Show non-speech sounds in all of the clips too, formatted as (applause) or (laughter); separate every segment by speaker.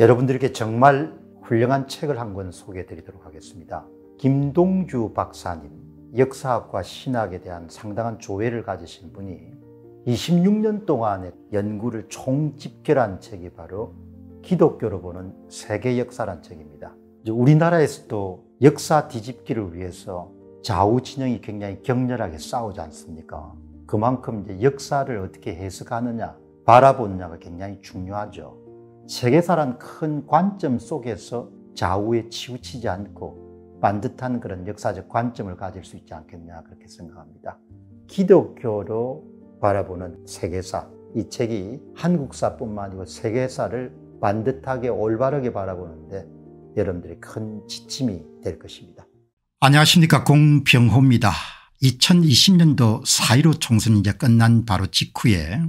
Speaker 1: 여러분들께 정말 훌륭한 책을 한 권 소개해 드리도록 하겠습니다. 김동주 박사님, 역사학과 신학에 대한 상당한 조예를 가지신 분이 26년 동안의 연구를 총집결한 책이 바로 기독교로 보는 세계 역사란 책입니다. 우리나라에서도 역사 뒤집기를 위해서 좌우 진영이 굉장히 격렬하게 싸우지 않습니까? 그만큼 이제 역사를 어떻게 해석하느냐, 바라보느냐가 굉장히 중요하죠. 세계사란 큰 관점 속에서 좌우에 치우치지 않고 반듯한 그런 역사적 관점을 가질 수 있지 않겠냐 그렇게 생각합니다. 기독교로 바라보는 세계사 이 책이 한국사뿐만 아니고 세계사를 반듯하게 올바르게 바라보는데 여러분들의 큰 지침이 될 것입니다.
Speaker 2: 안녕하십니까 공병호입니다. 2020년도 4.15 총선이 이제 끝난 바로 직후에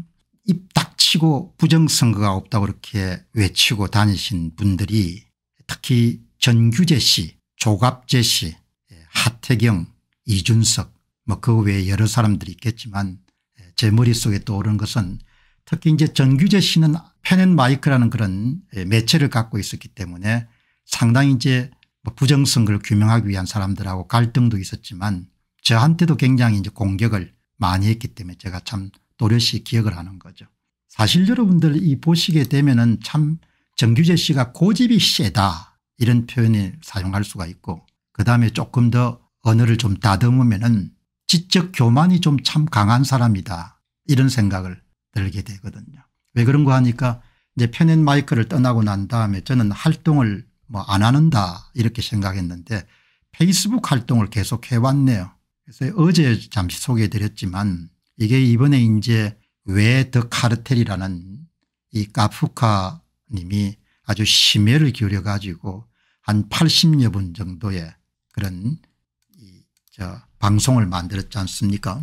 Speaker 2: 입닥 치고 부정선거가 없다고 그렇게 외치고 다니신 분들이 특히 전규재 씨, 조갑재 씨, 하태경, 이준석 뭐 그 외에 여러 사람들이 있겠지만 제 머릿속에 떠오른 것은 특히 이제 전규재 씨는 펜앤마이크라는 그런 매체를 갖고 있었기 때문에 상당히 이제 뭐 부정선거를 규명하기 위한 사람들하고 갈등도 있었지만 저한테도 굉장히 이제 공격을 많이 했기 때문에 제가 참 또렷이 기억을 하는 거죠. 사실 여러분들 이 보시게 되면은 참 정규재 씨가 고집이 세다 이런 표현을 사용할 수가 있고 그다음에 조금 더 언어를 좀 다듬으면은 지적 교만이 좀 참 강한 사람이다 이런 생각을 들게 되거든요. 왜 그런가 하니까 이제 편앤 마이크를 떠나고 난 다음에 저는 활동을 뭐 안 하는다 이렇게 생각했는데 페이스북 활동을 계속 해왔네요. 그래서 어제 잠시 소개해 드렸지만 이게 이번에 이제 왜 더 카르텔이라는 이 카프카 님이 아주 심혈을 기울여 가지고 한 80여 분 정도의 그런 이저 방송을 만들었지 않습니까?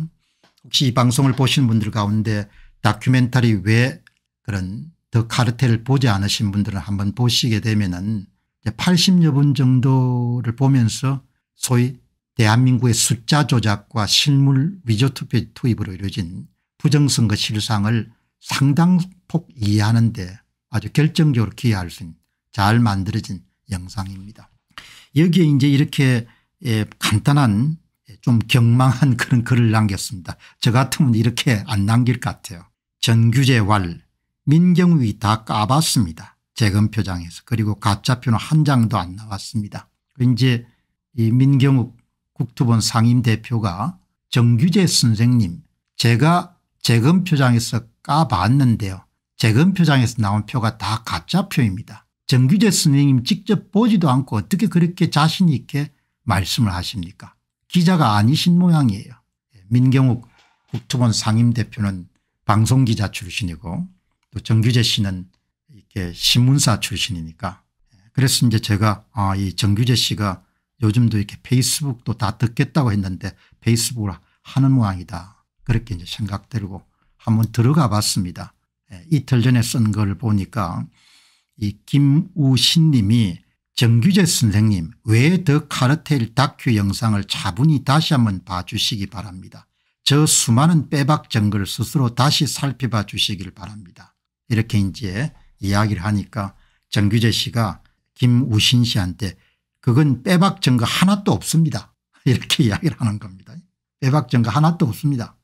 Speaker 2: 혹시 이 방송을 보신 분들 가운데 다큐멘터리 왜 그런 더 카르텔을 보지 않으신 분들은 한번 보시게 되면은 80여 분 정도를 보면서 소위 대한민국의 숫자 조작과 실물 위조 투표 투입으로 이루어진 부정선거 실상을 상당폭 이해하는 데 아주 결정적으로 기여할 수 있는 잘 만들어진 영상입니다. 여기에 이제 이렇게 예, 간단한 좀 경망한 (laughs) 그런 글을 남겼습니다. 저 같으면 이렇게 안 남길 것 같아요. 전규제 왈 민경욱이 다 까봤습니다. 재검표장에서 그리고 가짜표는 한 장도 안 나왔습니다. 이제 이 민경욱 국토본 상임대표가 정규재 선생님 제가 재검표장에서 까봤는데요. 재검표장에서 나온 표가 다 가짜표입니다. 정규재 선생님 직접 보지도 않고 어떻게 그렇게 자신 있게 말씀을 하십니까 기자가 아니신 모양이에요. 민경욱 국토본 상임대표는 방송기자 출신이고 또 정규재 씨는 이렇게 신문사 출신이니까 그래서 이제 제가 아, 이 정규재 씨가 요즘도 이렇게 페이스북도 다 듣겠다고 했는데 페이스북을 하는 모양이다. 그렇게 이제 생각들고 한번 들어가 봤습니다. 예, 이틀 전에 쓴 걸 보니까 이 김우신 님이 정규재 선생님 왜 더 카르텔 다큐 영상을 차분히 다시 한번 봐주시기 바랍니다. 저 수많은 빼박 증거를 스스로 다시 살펴봐 주시길 바랍니다. 이렇게 이제 이야기를 하니까 정규재 씨가 김우신 씨한테 그건 빼박 증거 하나도 없습니다. (laughs) 이렇게 이야기를 하는 겁니다. 빼박 증거 하나도 없습니다.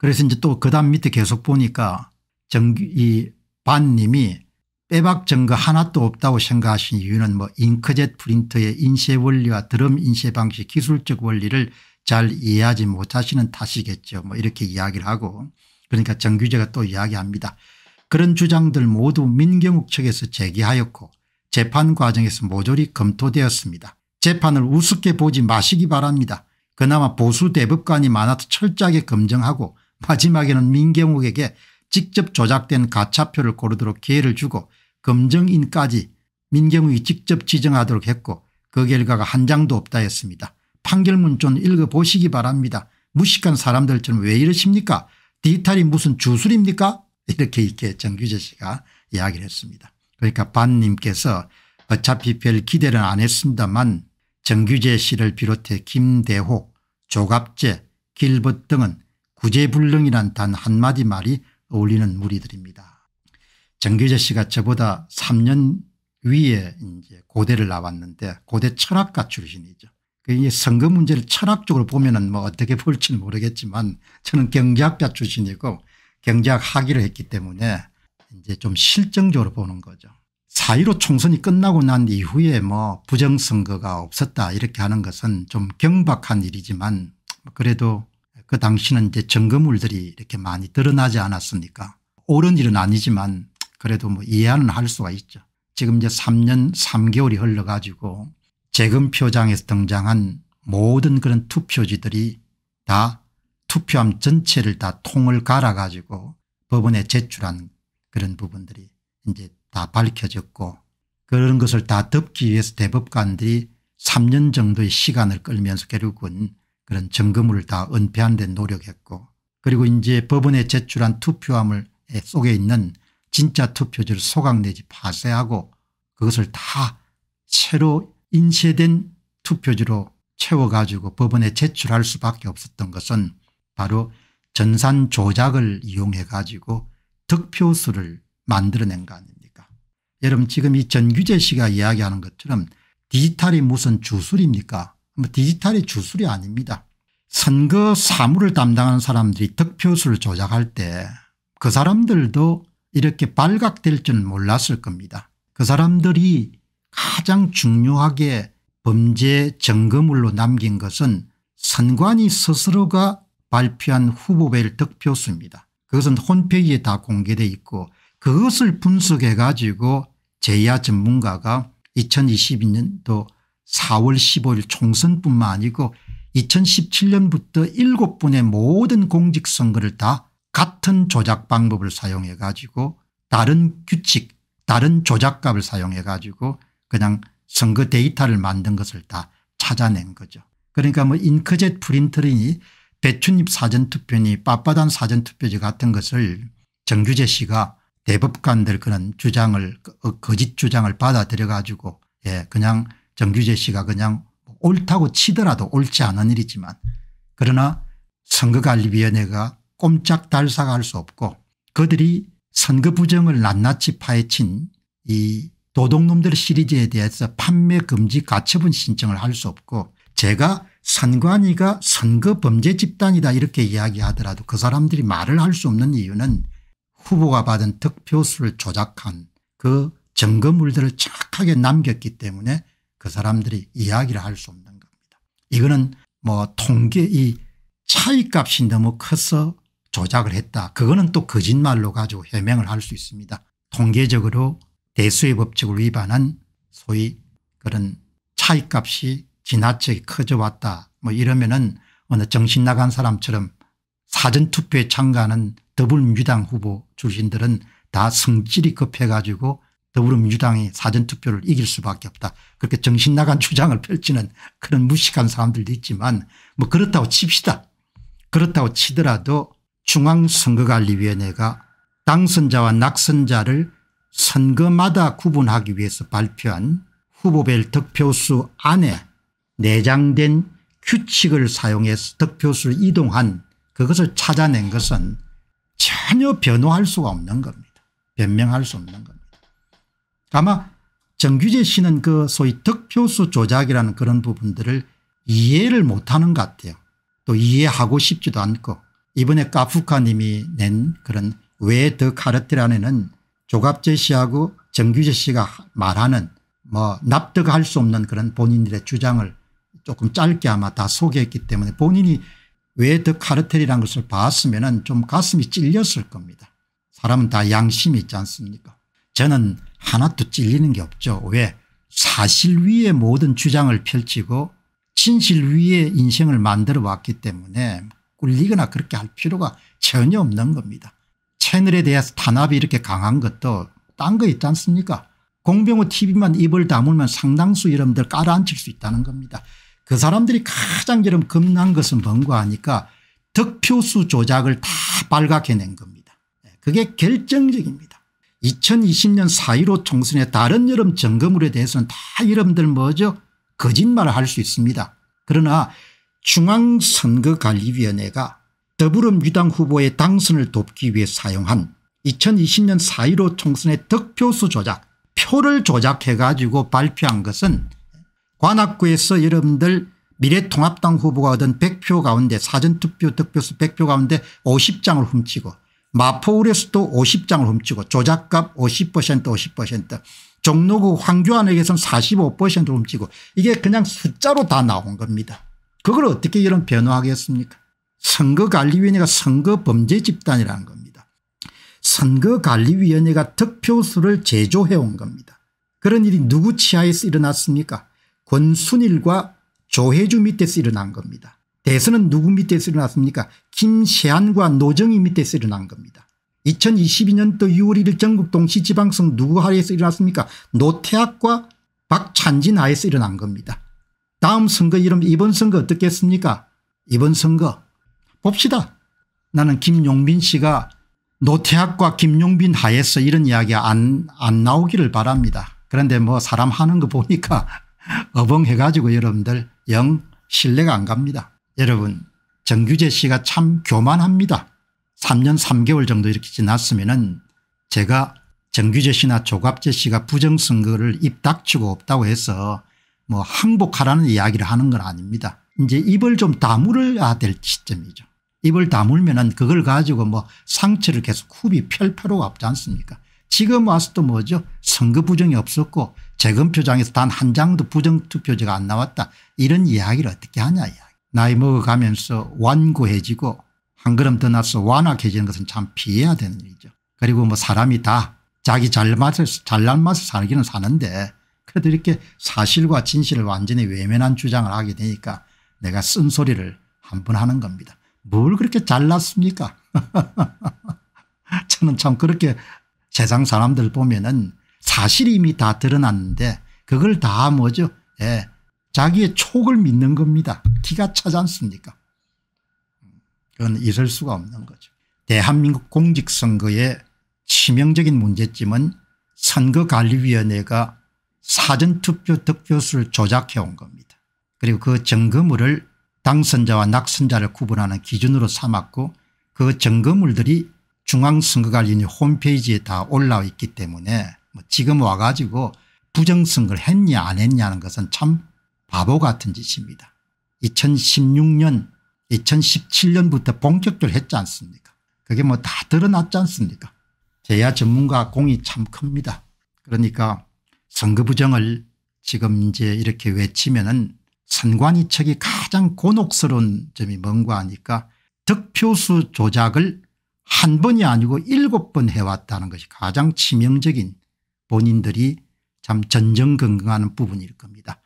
Speaker 2: 그래서 이제 또 그 다음 밑에 계속 보니까 정규 이 반님이 빼박 증거 하나도 없다고 생각하신 이유는 뭐 잉크젯 프린터의 인쇄 원리와 드럼 인쇄 방식 기술적 원리를 잘 이해하지 못하시는 탓이겠죠. 뭐 이렇게 이야기를 하고 그러니까 정규제가 또 이야기합니다. 그런 주장들 모두 민경욱 측에서 제기하였고 재판 과정에서 모조리 검토되었습니다. 재판을 우습게 보지 마시기 바랍니다. 그나마 보수 대법관이 많아도 철저하게 검증하고 마지막에는 민경욱에게 직접 조작된 가차표를 고르도록 기회를 주고 검증인까지 민경욱이 직접 지정하도록 했고 그 결과가 한 장도 없다 했습니다. 판결문 좀 읽어보시기 바랍니다. 무식한 사람들처럼 왜 이러십니까 디지털이 무슨 주술입니까 이렇게 이렇게 정규재 씨가 이야기를 했습니다. 그러니까 반님께서 어차피 별 기대는 안 했습니다만 정규재 씨를 비롯해 김대호 조갑재 길벗 등은 구제불능이란 단 한마디 말이 어울리는 무리들입니다. 정규재 씨가 저보다 3년 위에 이제 고대를 나왔는데 고대 철학가 출신이죠. 그 선거 문제를 철학적으로 보면은 뭐 어떻게 볼지는 모르겠지만 저는 경제학자 출신이고 경제학 학위를 했기 때문에 이제 좀 실정적으로 보는 거죠. 4.15 총선이 끝나고 난 이후에 뭐 부정선거가 없었다 이렇게 하는 것은 좀 경박한 일이지만 그래도 그 당시는 이제 증거물들이 이렇게 많이 드러나지 않았습니까 옳은 일은 아니지만 그래도 뭐 이해는 할 수가 있죠. 지금 이제 3년 3개월이 흘러가지고 재검표장에서 등장한 모든 그런 투표지들이 다 투표함 전체를 다 통을 갈아 가지고 법원에 제출한 그런 부분들이 이제 다 밝혀졌고 그런 것을 다 덮기 위해서 대법관들이 3년 정도의 시간을 끌면서 결국은 그런 점검을 다 은폐하는 데 노력했고 그리고 이제 법원에 제출한 투표함을 속에 있는 진짜 투표지를 소각 내지 파쇄하고 그것을 다 새로 인쇄된 투표지로 채워가지고 법원에 제출할 수밖에 없었던 것은 바로 전산 조작을 이용해 가지고 득표수를 만들어낸 거 아닙니까? 여러분 지금 이 전규재 씨가 이야기하는 것처럼 디지털이 무슨 주술입니까? 뭐 디지털이 주술이 아닙니다. 선거 사무를 담당하는 사람들이 득표수를 조작할 때 그 사람들도 이렇게 발각될 줄은 몰랐을 겁니다. 그 사람들이 가장 중요하게 범죄 증거물로 남긴 것은 선관위 스스로가 발표한 후보별 득표수입니다. 그것은 홈페이지에 다 공개돼 있고 그것을 분석해 가지고 제야 전문가가 2022년도 4월 15일 총선뿐만 아니고 2017년부터 7분의 모든 공직선거를 다 같은 조작 방법을 사용해 가지고 다른 규칙 다른 조작값을 사용해 가지고 그냥 선거 데이터를 만든 것을 다 찾아낸 거죠. 그러니까 뭐 잉크젯 프린터니 배춧잎 사전투표니 빳빳한 사전투표지 같은 것을 정규재 씨가 대법관들 그런 주장을 어, 거짓 주장을 받아들여 가지고 예 그냥 정규재 씨가 그냥 옳다고 치더라도 옳지 않은 일이지만 그러나 선거관리위원회가 꼼짝 달싹 할 수 없고 그들이 선거 부정을 낱낱이 파헤친 이 도둑놈들 시리즈에 대해서 판매 금지 가처분 신청을 할 수 없고 제가 선관위가 선거 범죄 집단이다 이렇게 이야기하더라도 그 사람들이 말을 할 수 없는 이유는 후보가 받은 득표수를 조작한 그 증거물들을 정확하게 남겼기 때문에 그 사람들이 이야기를 할 수 없는 겁니다. 이거는 뭐 통계 이 차이값이 너무 커서 조작을 했다. 그거는 또 거짓말로 가지고 해명을 할 수 있습니다. 통계적으로 대수의 법칙을 위반한 소위 그런 차이값이 지나치게 커져 왔다. 뭐 이러면은 어느 정신 나간 사람처럼 사전투표에 참가하는 더불어민주당 후보 출신들은 다 성질이 급해 가지고 더불어민주당이 사전투표를 이길 수밖에 없다. 그렇게 정신 나간 (laughs) 주장을 펼치는 그런 무식한 사람들도 있지만 뭐 그렇다고 칩시다. 그렇다고 치더라도 중앙선거관리위원회가 당선자와 낙선자를 선거마다 구분하기 위해서 발표한 후보별 득표수 안에 내장된 규칙을 사용해서 득표수를 이동한 그것을 찾아낸 것은 전혀 변호할 수가 없는 겁니다. 변명할 수 없는 겁니다. 아마 정규재 씨는 그 소위 득표수 조작이라는 그런 부분들을 이해를 못하는 것 같아요. 또 이해하고 싶지도 않고 이번에 까푸카 님이 낸 그런 왜 더 카르텔 안에는 조갑재 씨하고 정규재 씨가 말하는 뭐 납득할 수 없는 그런 본인들의 주장을 조금 짧게 아마 다 소개했기 때문에 본인이 왜 더 카르텔이라는 것을 봤으면 좀 가슴이 찔렸을 겁니다. 사람은 다 양심이 있지 않습니까 저는 하나도 찔리는 게 없죠. 왜 사실 위에 모든 주장을 펼치고 진실 위에 인생을 만들어 왔기 때문에 꿀리거나 그렇게 할 필요가 전혀 없는 겁니다. 채널에 대해서 탄압이 이렇게 강한 것도 딴 거 있지 않습니까 공병호 tv만 입을 다물면 상당수 여러분들 깔아앉힐 수 있다는 겁니다. 그 사람들이 가장 여러분 겁난 것은 뭔가 하니까 득표수 조작을 다 발각해낸 겁니다. 네, 그게 결정적입니다. 2020년 4.15 총선의 다른 여름 점검물에 대해서는 다 여러분들 뭐죠 거짓말을 할 수 있습니다. 그러나 중앙선거관리위원회가 더불어민주당 후보의 당선을 돕기 위해 사용한 2020년 4.15 총선의 득표수 조작 표를 조작해 가지고 발표한 것은 관악구에서 여러분들 미래통합당 후보가 얻은 100표 가운데 사전투표 득표수 100표 가운데 50장을 훔치고 마포울에서도 50장을 훔치고 조작값 50% 50% 종로구 황교안에게서는 45%를 훔치고 이게 그냥 숫자로 다 나온 겁니다. 그걸 어떻게 이런 변호하겠습니까 선거관리위원회가 선거범죄 집단이라는 겁니다. 선거관리위원회가 득표수를 제조해 온 겁니다. 그런 일이 누구 치하에서 일어났습니까 권순일과 조혜주 밑에서 일어난 겁니다. 대선은 누구 밑에서 일어났습니까 김세한과 노정희 밑에서 일어난 겁니다. 2022년도 6월 1일 전국 동시지방선 누구 하에서 일어났습니까 노태악과 박찬진 하에서 일어난 겁니다. 다음 선거 이름 이번 선거 어떻겠습니까 이번 선거 봅시다. 나는 김용빈 씨가 노태악과 김용빈 하에서 이런 이야기 안, 안 나오기를 바랍니다. 그런데 뭐 사람 하는 거 보니까 (laughs) 어벙해 가지고 여러분들 영 신뢰가 안 갑니다. 여러분 정규재 씨가 참 교만합니다. 3년 3개월 정도 이렇게 지났으면 은 제가 정규재 씨나 조갑재 씨가 부정선거를 입 닥치고 없다고 해서 뭐 항복하라는 이야기를 하는 건 아닙니다. 이제 입을 좀 다물어야 될 시점이죠. 입을 다물면 은 그걸 가지고 뭐 상처를 계속 후비 펼 필요가 없지 않습니까 지금 와서 또 뭐죠 선거 부정이 없었고 재검표장에서 단 한 장도 부정투표제가 안 나왔다 이런 이야기를 어떻게 하냐 이야기. 나이 먹어가면서 완고해지고 한 걸음 더 나서 완악해지는 것은 참 피해야 되는 일이죠. 그리고 뭐 사람이 다 자기 잘맛을 잘난 맛을 살기는 사는데 그래도 이렇게 사실과 진실을 완전히 외면한 주장을 하게 되니까 내가 쓴소리를 한 번 하는 겁니다. 뭘 그렇게 잘났습니까 (laughs) 저는 참 그렇게 세상 사람들 보면은 사실이 이미 다 드러났는데 그걸 다 뭐죠 예, 자기의 촉을 믿는 겁니다. 기가 차지 않습니까 그건 있을 수가 없는 거죠. 대한민국 공직선거의 치명적인 문제점은 선거관리위원회가 사전투표 득표수를 조작해 온 겁니다. 그리고 그 점검물을 당선자와 낙선자를 구분하는 기준으로 삼았고 그 점검물들이 중앙선거관리위원회 홈페이지에 다 올라와 있기 때문에 뭐 지금 와가지고 부정선거를 했냐 안 했냐는 것은 참 바보 같은 짓입니다. 2016년 2017년부터 본격적으로 했지 않습니까 그게 뭐 다 드러났지 않습니까 제야 전문가 공이 참 큽니다. 그러니까 선거 부정을 지금 이제 이렇게 외치면은 선관위 측이 가장 곤혹스러운 점이 뭔가 하니까 득표수 조작을 한 번이 아니고 일곱 번 해왔다는 것이 가장 치명적인 본인들이 참 전정건강하는 부분일 겁니다.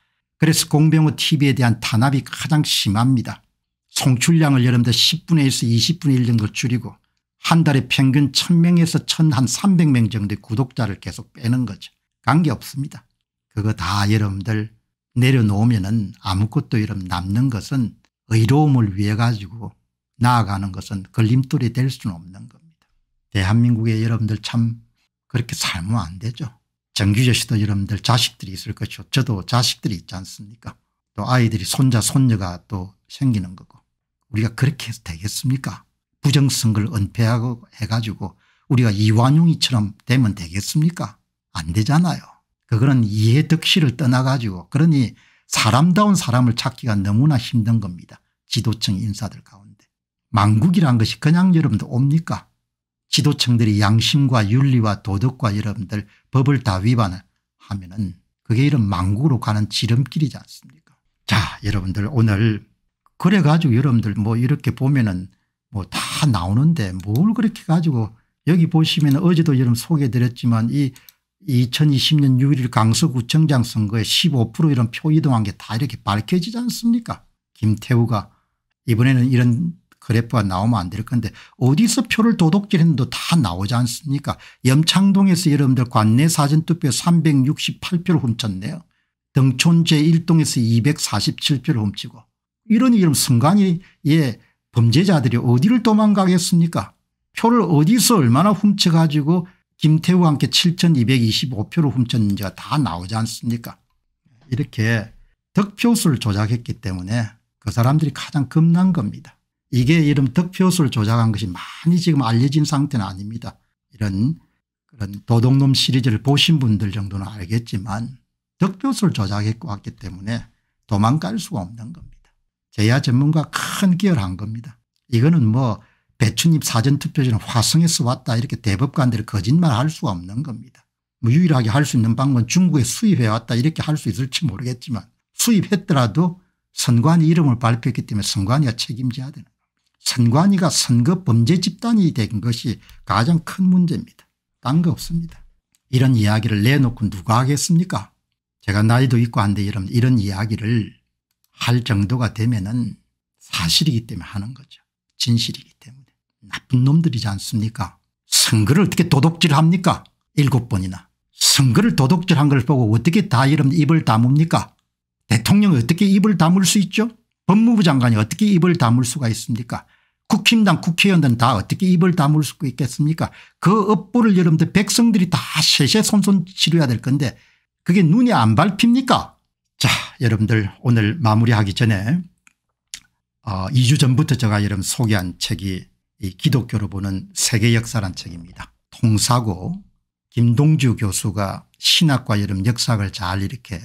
Speaker 2: 그래서 공병호 tv에 대한 탄압이 가장 심합니다. 송출량을 여러분들 10분의 1에서 20분의 1 정도 줄이고 한 달에 평균 1000명에서 1000한 300명 정도의 구독자를 계속 빼는 거죠. 관계 없습니다. 그거 다 여러분들 내려놓으면 은 아무것도 여러분 남는 것은 의로움을 위해 가지고 나아가는 것은 걸림돌이 될 수는 없는 겁니다. 대한민국의 여러분들 참 그렇게 살면 안 되죠. 정규재 씨도 여러분들 자식들이 있을 것이고 저도 자식들이 있지 않습니까 또 아이들이 손자 손녀가 또 생기는 거고 우리가 그렇게 해서 되겠습니까 부정선거를 은폐하고 해가지고 우리가 이완용이처럼 되면 되겠습니까 안 되잖아요. 그거는 이해득실을 떠나가지고 그러니 사람다운 사람을 찾기가 너무나 힘든 겁니다. 지도층 인사들 가운데. 망국이란 것이 그냥 여러분들 옵니까 지도층들이 양심과 윤리와 도덕과 여러분들 법을 다 위반을 하면 은 그게 이런 망국으로 가는 지름길이지 않습니까? 자 여러분들 오늘 그래 가지고 여러분들 뭐 이렇게 보면은 뭐 다 나오는데 뭘 그렇게 가지고 여기 보시면 어제도 여러분 소개해 드렸지만 이 2020년 6일 강서구청장 선거에 15% 이런 표 이동한 게 다 이렇게 밝혀지지 않습니까? 김태우가 이번에는 이런 그래프가 나오면 안 될 건데 어디서 표를 도둑질했는데 다 나오지 않습니까 염창동에서 여러분들 관내 사전투표 368표를 훔쳤네요. 등촌 제1동에서 247표를 훔치고 이런 이름 순간이 예 범죄자들이 어디를 도망가겠습니까 표를 어디서 얼마나 훔쳐가지고 김태우와 함께 7225표를 훔쳤는지가 다 나오지 않습니까 이렇게 득표수를 조작했기 때문에 그 사람들이 가장 겁난 겁니다. 이게 이런 득표수를 조작한 것이 많이 지금 알려진 상태는 아닙니다. 이런 그런 도둑놈 시리즈를 보신 분들 정도는 알겠지만 득표수를 조작해 왔기 때문에 도망갈 수가 없는 겁니다. 제야 전문가 큰 기여를 한 겁니다. 이거는 뭐 배추잎 사전투표지는 화성에서 왔다 이렇게 대법관들이 거짓말할 수가 없는 겁니다. 뭐 유일하게 할 수 있는 방법은 중국에 수입해 왔다 이렇게 할 수 있을지 모르겠지만 수입했더라도 선관위 이름을 발표했기 때문에 선관위가 책임져야 되는. 선관위가 선거 범죄 집단이 된 것이 가장 큰 문제입니다. 딴 거 없습니다. 이런 이야기를 내놓고 누가 하겠습니까 제가 나이도 있고 한데 이런, 이런 이야기를 할 정도가 되면 은 사실이기 때문에 하는 거죠. 진실이기 때문에. 나쁜 놈들이지 않습니까 선거를 어떻게 도둑질합니까 일곱 번이나. 선거를 도둑질한 걸 보고 어떻게 다 이런 입을 다뭅니까 대통령이 어떻게 입을 다물 수 있죠 법무부 장관이 어떻게 입을 다물 수가 있습니까 국힘당 국회의원들은 다 어떻게 입을 다물 수 있겠습니까 그 업보를 여러분들 백성들이 다 세세손손 치료해야 될 건데 그게 눈이 안 밟힙니까 자 여러분들 오늘 마무리하기 전에 어, 2주 전부터 제가 여러분 소개한 책이 이 기독교로 보는 세계 역사란 책입니다. 통사고 김동주 교수가 신학과 여러분 역사를 잘 이렇게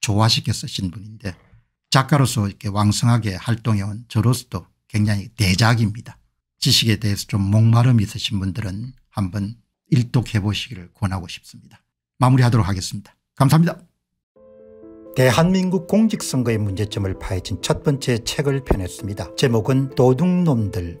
Speaker 2: 조화시켜 쓰신 분인데 작가로서 이렇게 왕성하게 활동해온 저로서도 굉장히 대작입니다. 지식에 대해서 좀 목마름이 있으신 분들은 한번 일독해 보시기를 권하고 싶습니다. 마무리하도록 하겠습니다. 감사합니다. 대한민국 공직선거의 문제점을 파헤친 첫 번째 책을 펴냈습니다. 제목은 도둑놈들